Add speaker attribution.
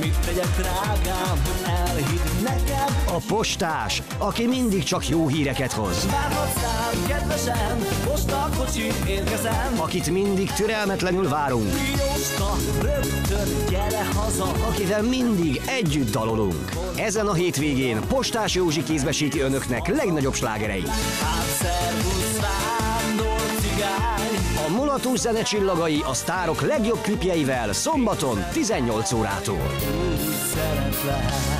Speaker 1: Mit tegyek drágám, hogy elhidd nekem
Speaker 2: A postás, aki mindig csak jó híreket hoz.
Speaker 1: Várhatsz rám, kedvesem, most a kocsi érkezem
Speaker 2: Akit mindig türelmetlenül várunk.
Speaker 1: Jóska, rögtön gyere haza
Speaker 2: Akivel mindig együtt dalolunk. Ezen a hétvégén Postás Józsi kézbesíti önöknek legnagyobb slágereit.
Speaker 1: Hát szervusz,
Speaker 2: A mulatus zene csillagai a sztárok legjobb klipjeivel szombaton 18 órától.
Speaker 1: Szeretlek